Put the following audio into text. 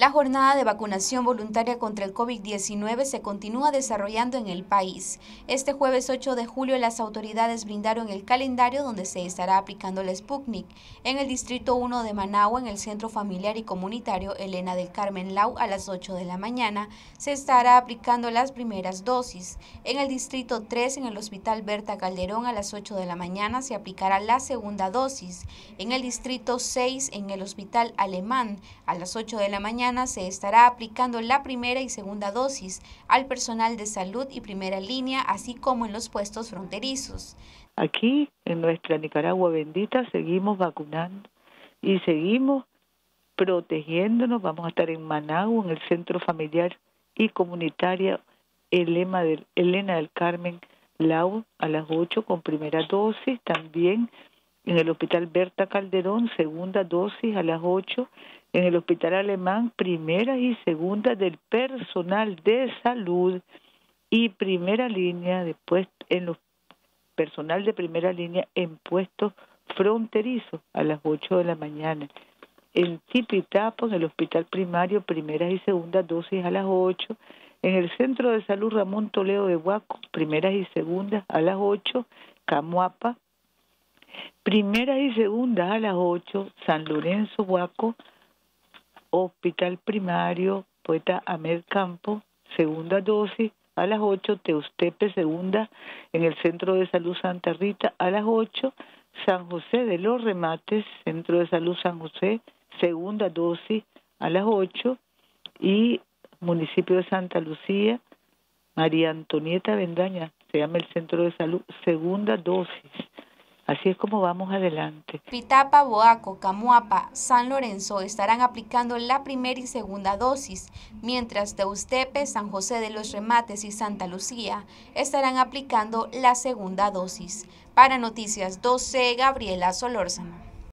La jornada de vacunación voluntaria contra el COVID-19 se continúa desarrollando en el país. Este jueves 8 de julio las autoridades brindaron el calendario donde se estará aplicando la Sputnik. En el Distrito 1 de Managua, en el Centro Familiar y Comunitario Elena del Carmen Lau, a las 8 de la mañana, se estará aplicando las primeras dosis. En el Distrito 3, en el Hospital Berta Calderón, a las 8 de la mañana, se aplicará la segunda dosis. En el Distrito 6, en el Hospital Alemán, a las 8 de la mañana, se estará aplicando la primera y segunda dosis al personal de salud y primera línea, así como en los puestos fronterizos. Aquí, en nuestra Nicaragua bendita, seguimos vacunando y seguimos protegiéndonos. Vamos a estar en Managua, en el Centro Familiar y Comunitario Elena del, Elena del Carmen Lau, a las 8 con primera dosis. También en el Hospital Berta Calderón, segunda dosis a las 8 en el Hospital Alemán primera y segunda del personal de salud y primera línea después en los personal de primera línea en puestos fronterizos a las 8 de la mañana. En Tipitapo, en el hospital primario, primera y segunda dosis a las 8. En el Centro de Salud Ramón Toledo de Huaco, primeras y segundas a las 8. Camuapa, primeras y segundas a las 8. San Lorenzo Huaco, Hospital Primario Poeta Amed Campo, segunda dosis a las 8, Teustepe segunda en el Centro de Salud Santa Rita a las 8, San José de los Remates, Centro de Salud San José, segunda dosis a las 8 y municipio de Santa Lucía, María Antonieta Vendaña, se llama el Centro de Salud, segunda dosis Así es como vamos adelante. Pitapa, Boaco, Camuapa, San Lorenzo estarán aplicando la primera y segunda dosis, mientras Teustepe, San José de los Remates y Santa Lucía estarán aplicando la segunda dosis. Para Noticias 12, Gabriela Solórzano.